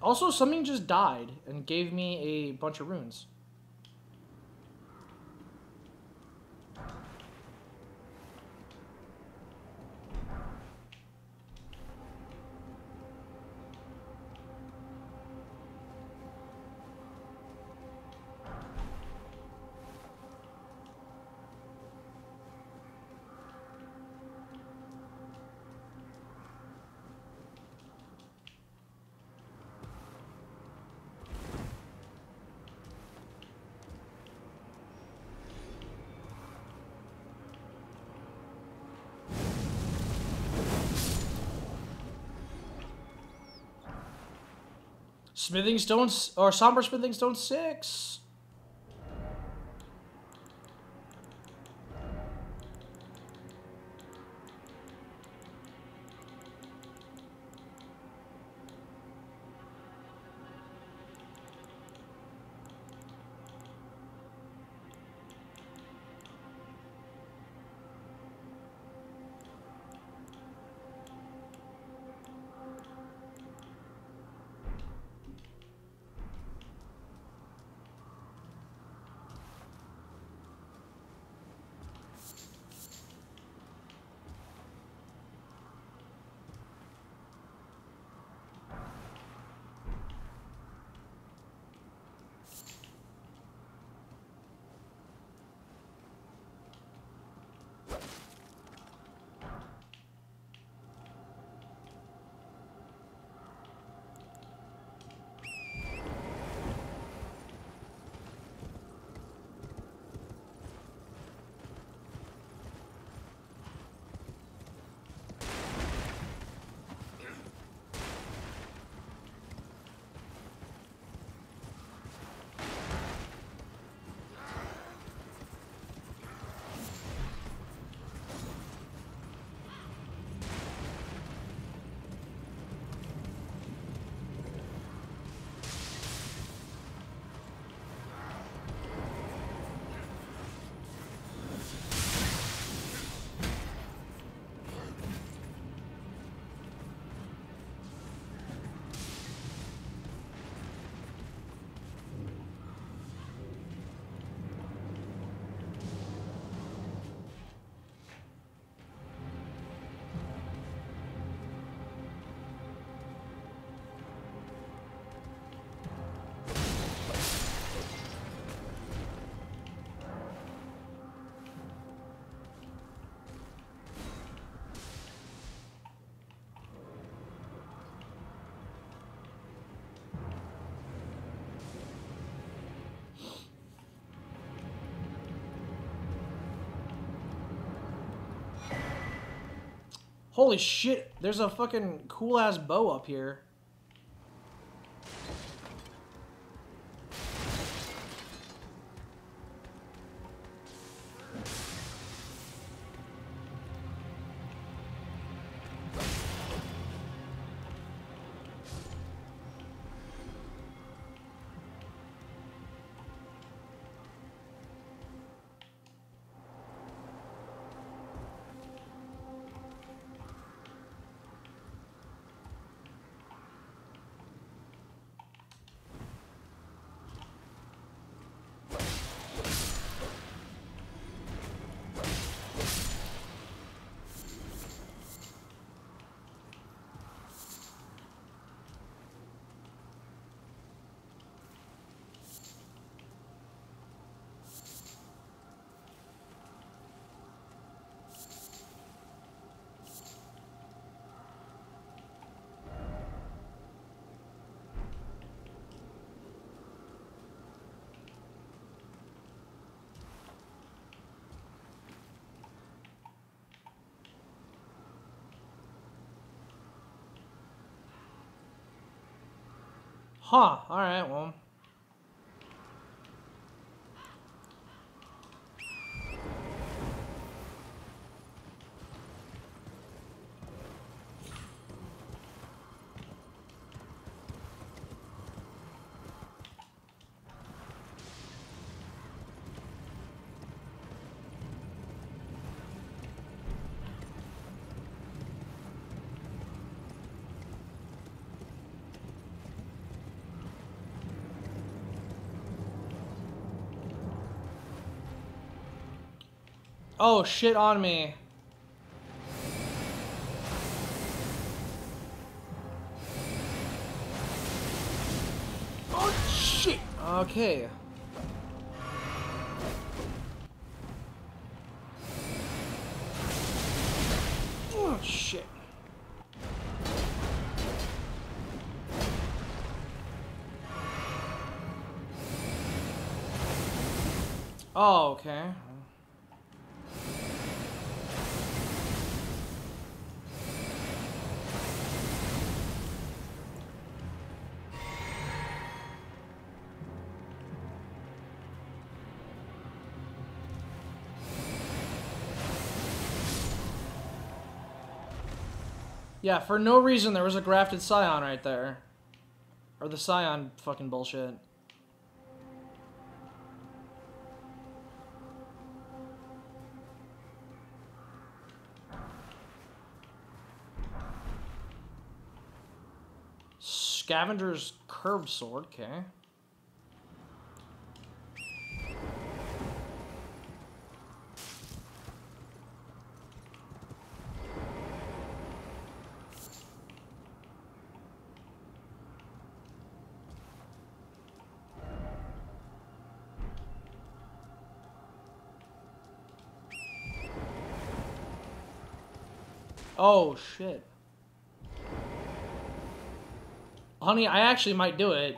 Also, something just died and gave me a bunch of runes. Smithing Stones or Somber Smithing Stone 6. Holy shit, there's a fucking cool ass bow up here. Huh, alright, well. Oh, shit on me. Oh, shit. Okay. Oh, shit. Oh, okay. Yeah, for no reason there was a grafted scion right there. Or the scion fucking bullshit. Scavenger's curved sword, okay. Oh, shit. Honey, I actually might do it.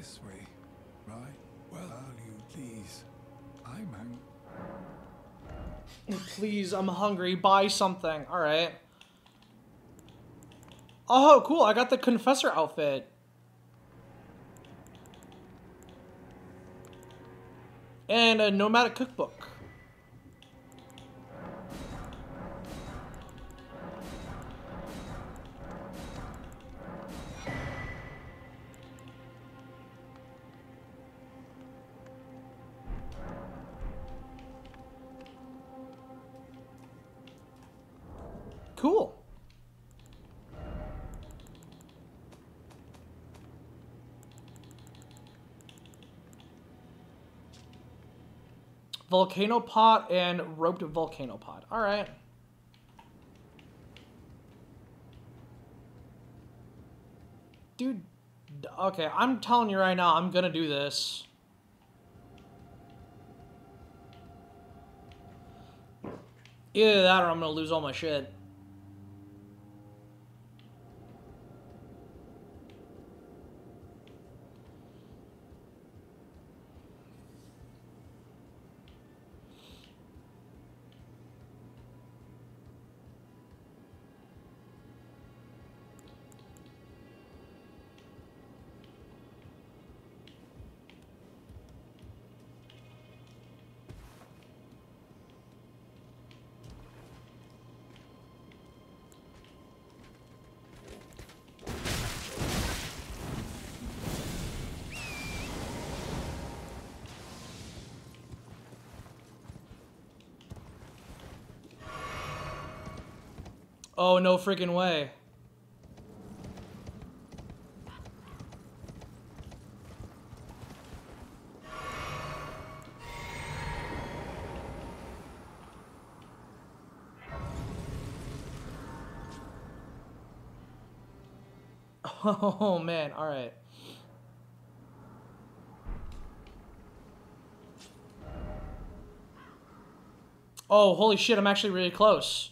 This way. Right. Well, you please? I'm hungry. Please, I'm hungry. Buy something. Alright. Oh, cool. I got the Confessor outfit. And a nomadic cookbook. Volcano pot and roped volcano pot. All right. Dude, okay, I'm telling you right now, I'm gonna do this. Either that or I'm gonna lose all my shit. Oh, no freaking way. Oh man, alright. Oh, holy shit, I'm actually really close.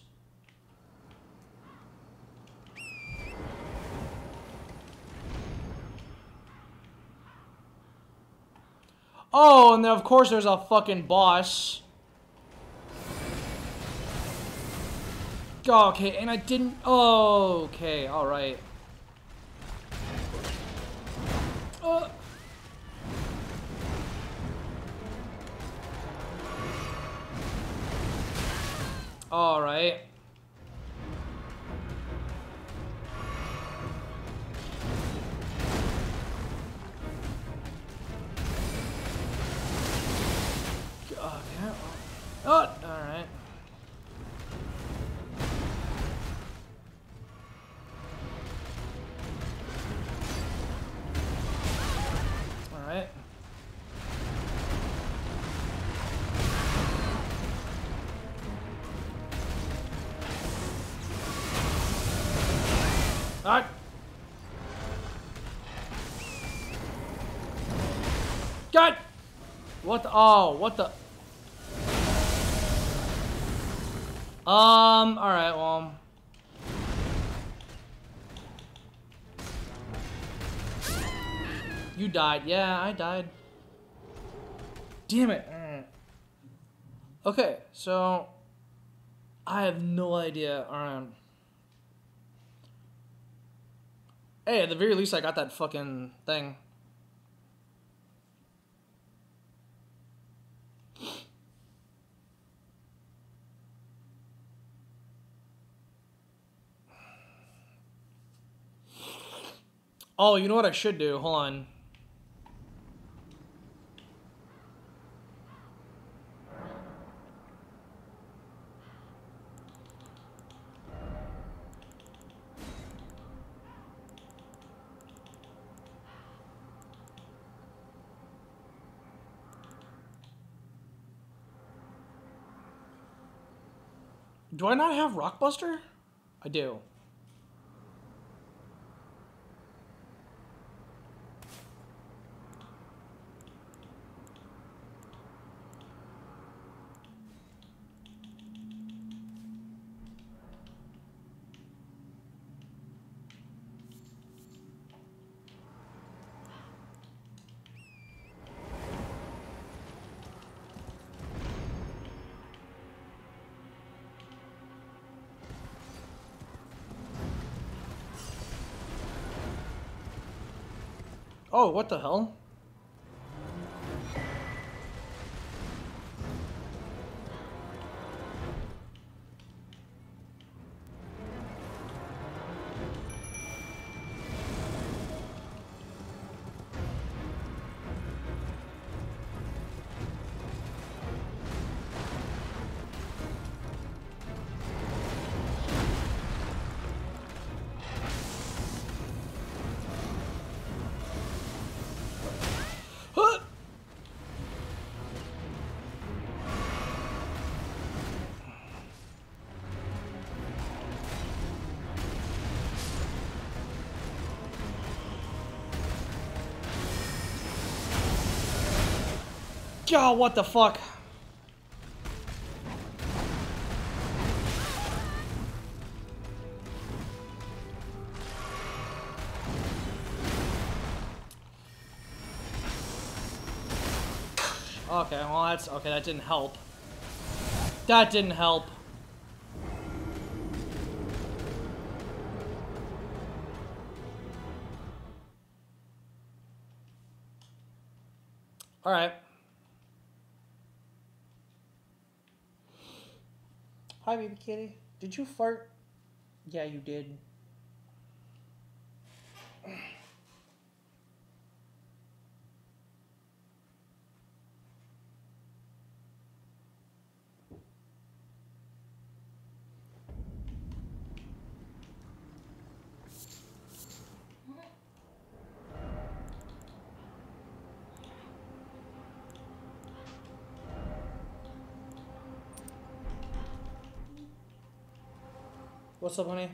Oh, and then of course there's a fucking boss. Okay, and I didn't. Oh, okay, alright. Uh. All Oh, all right. All right. All right. God! What the? Oh, what the? You died. Yeah, I died. Damn it. Mm. Okay, so. I have no idea. Alright. Hey, at the very least, I got that fucking thing. Oh, you know what I should do? Hold on. Do I not have Rockbuster? I do. Oh, what the hell? God, what the fuck? Okay, well that's okay. That didn't help. That didn't help. Kitty. Did you fart? Yeah, you did. What's up, honey?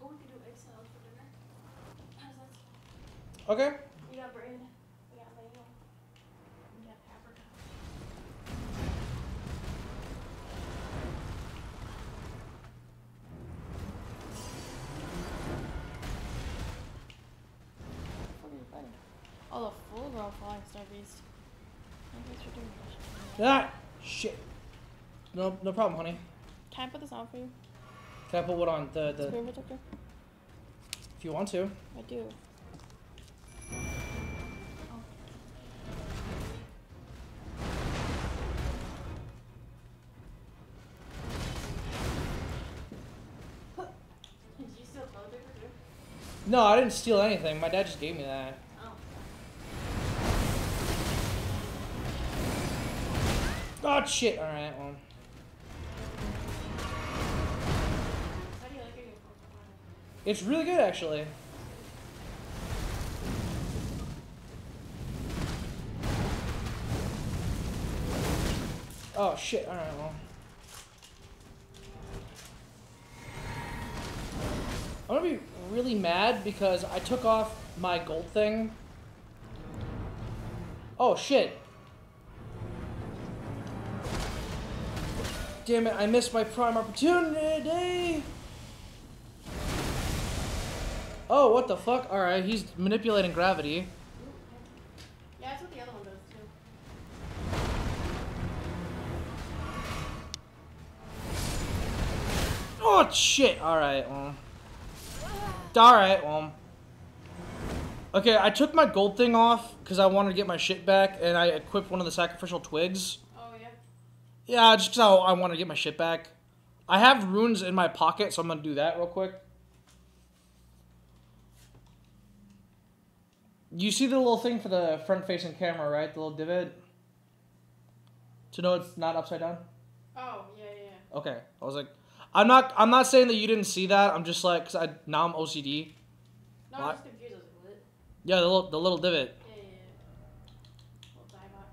Oh, we could do egg salad for dinner. How's that? Okay. We got bread. We got bagel. We got paprika. What are? Oh, the Full-Grown Fallingstar Beast. Thanks for doing that. Ah, shit. No, no problem, honey. Can I put this on for you? Can I put what on the the? Screen protector? If you want to. I do. Did you steal toilet paper too? No, I didn't steal anything. My dad just gave me that. Oh. Shit! All right. Well, it's really good actually. Oh shit! All right. Well. I'm gonna be really mad because I took off my gold thing. Oh shit. Damn it, I missed my prime opportunity! Oh, what the fuck? Alright, he's manipulating gravity. Yeah, that's what the other one does too. Oh shit! Alright, well. Alright, well. Okay, I took my gold thing off because I wanted to get my shit back and I equipped one of the sacrificial twigs. Yeah. Just because I, I want to get my shit back. I have runes in my pocket, so I'm gonna do that real quick. You see the little thing for the front-facing camera, right? The little divot. To know it's not upside down. Oh yeah yeah. yeah. Okay, I was like, I'm not. I'm not saying that you didn't see that. I'm just like, cause I now I'm OCD. No? I'm just confused. Yeah, the little the little divot. Yeah yeah yeah. Little die bot.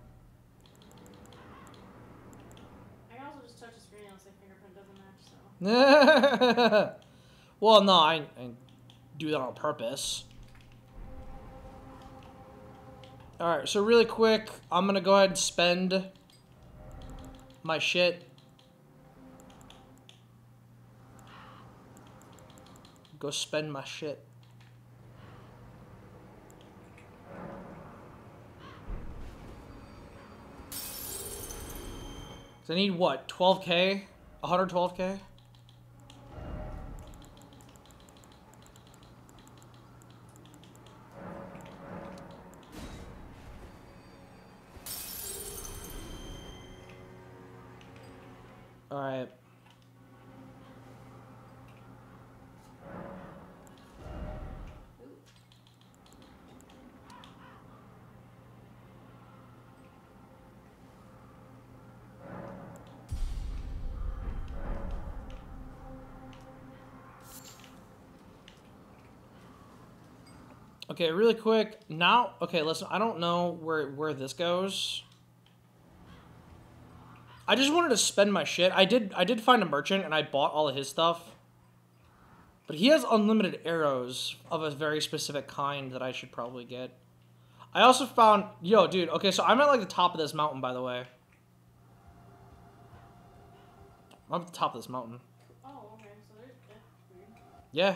I can also just touch the screen and say fingerprint doesn't match. So. well, no, I, I do that on purpose. All right, so really quick, I'm gonna go ahead and spend my shit. Go spend my shit. I need what? 12k? 112k? Alright. Okay, really quick. Now, okay, listen. I don't know where where this goes. I just wanted to spend my shit. I did I did find a merchant and I bought all of his stuff. But he has unlimited arrows of a very specific kind that I should probably get. I also found yo, dude. Okay, so I'm at like the top of this mountain, by the way. I'm at the top of this mountain. Oh okay. So there's yeah. Yeah.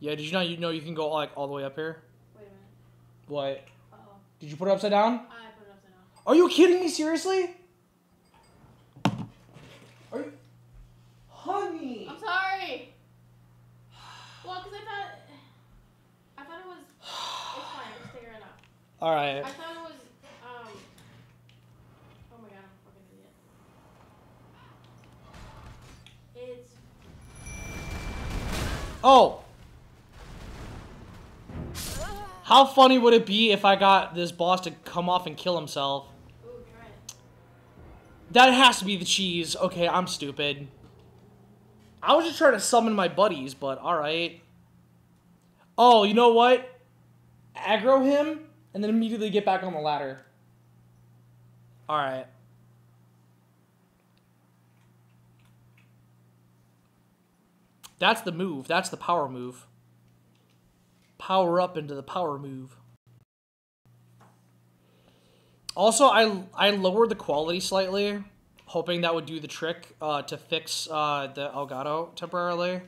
Yeah. Did you know you know you can go like all the way up here? Wait a minute. What? Uh oh. Did you put it upside down? I put it upside down. Are you kidding me? Seriously? Are you, honey? I'm sorry. Well, cause I thought, I thought it was. It's fine. Just take it now. All right. I thought it was. Um. Oh my god, I'm a fucking idiot. It's. Oh. How funny would it be if I got this boss to come off and kill himself? That has to be the cheese. Okay, I'm stupid. I was just trying to summon my buddies, but alright. Oh, you know what? Aggro him and then immediately get back on the ladder. All right. That's the move. That's the power move. Power up into the power move. Also, I I lowered the quality slightly, hoping that would do the trick uh, to fix uh, the Elgato temporarily,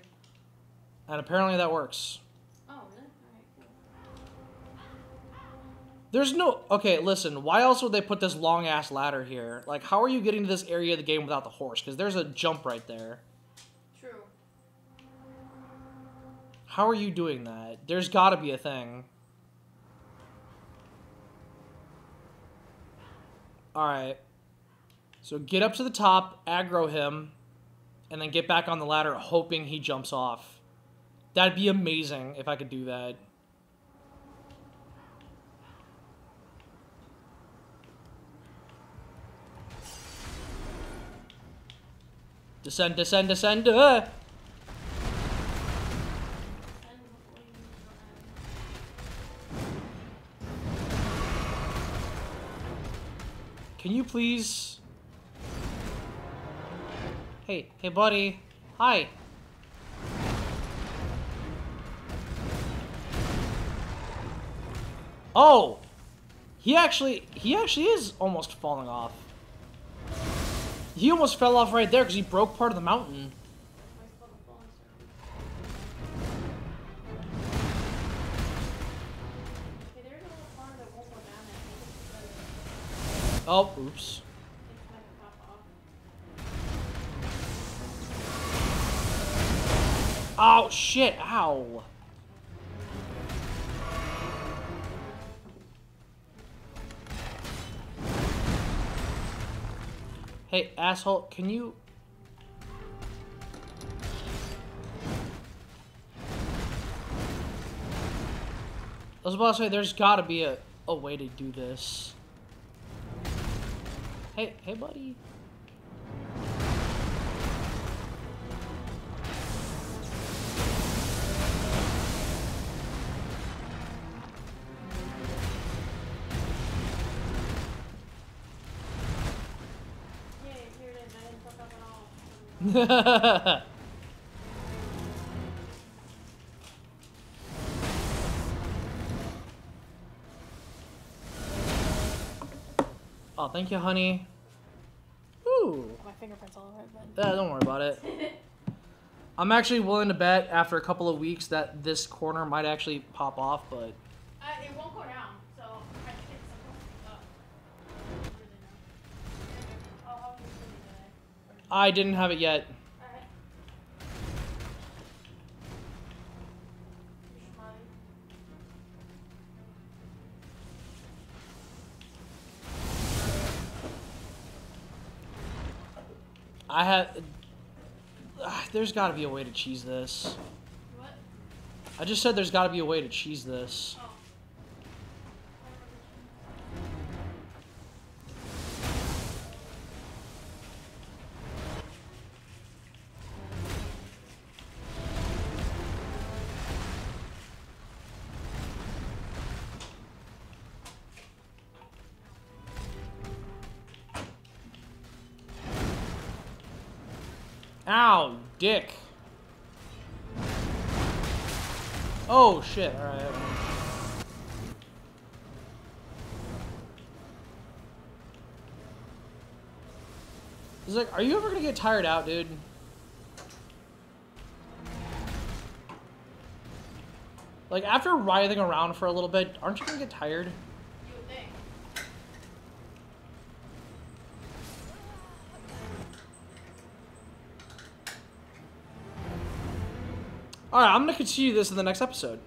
and apparently that works. Oh, really? Alright. There's no okay. Listen, why else would they put this long ass ladder here? Like, how are you getting to this area of the game without the horse? Because there's a jump right there. True. How are you doing that? There's got to be a thing. All right. So get up to the top, aggro him, and then get back on the ladder, hoping he jumps off. That'd be amazing if I could do that. Descend, descend, descend. Uh! Can you please? Hey, hey, buddy. Hi. Oh, he actually, he actually is almost falling off. He almost fell off right there because he broke part of the mountain. Oh, oops. Oh shit! Ow. Hey, asshole, can you... I was about to say, there's gotta be a, a way to do this. Hey, hey, buddy. Yay, oh, thank you, honey. Ooh. My fingerprints all over it, but. Yeah, don't worry about it. I'm actually willing to bet after a couple of weeks that this corner might actually pop off, but Uh, it won't go down, so I think it's supposed to up. Where is it now? Oh, how was your city today? I didn't have it yet. I had. Ah, there's got to be a way to cheese this. What? I just said there's got to be a way to cheese this. Oh. Tired out, dude? Like after writhing around for a little bit, aren't you gonna get tired? You would think. All right, I'm gonna continue this in the next episode.